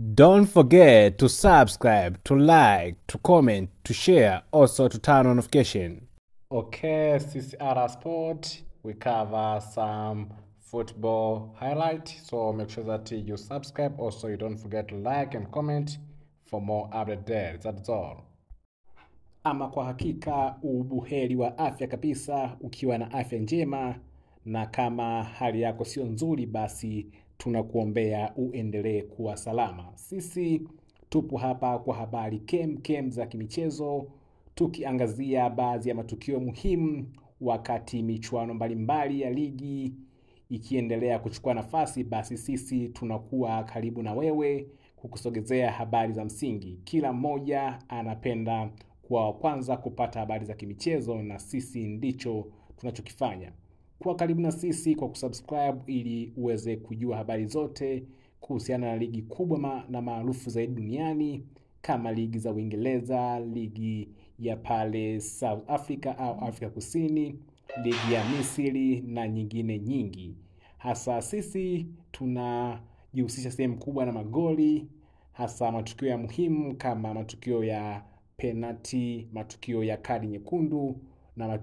Don't forget to subscribe, to like, to comment, to share, also to turn on notification. Okay, CCR Sport, we cover some football highlight. So make sure that you subscribe. Also, you don't forget to like and comment for more update there. That's all. Ama kwa hakika ubuheri wa afya kabisa, ukiwa na afya njema, na kama hali yako sio nzuri, basi tunakuombea uendelee kuwa salama. Sisi tupo hapa kwa habari kem kem za kimichezo, tukiangazia baadhi ya matukio muhimu wakati michuano mbalimbali ya ligi ikiendelea kuchukua nafasi, basi sisi tunakuwa karibu na wewe kukusogezea habari za msingi. Kila mmoja anapenda kuwa wa kwanza kupata habari za kimichezo, na sisi ndicho tunachokifanya. Kuwa karibu na sisi kwa kusubscribe ili uweze kujua habari zote kuhusiana na ligi kubwa ma na maarufu zaidi duniani kama ligi za Uingereza, ligi ya pale South Africa au Afrika Kusini, ligi ya Misri na nyingine nyingi. Hasa sisi tunajihusisha sehemu kubwa na magoli, hasa matukio ya muhimu kama matukio ya penati, matukio ya kadi nyekundu na matukio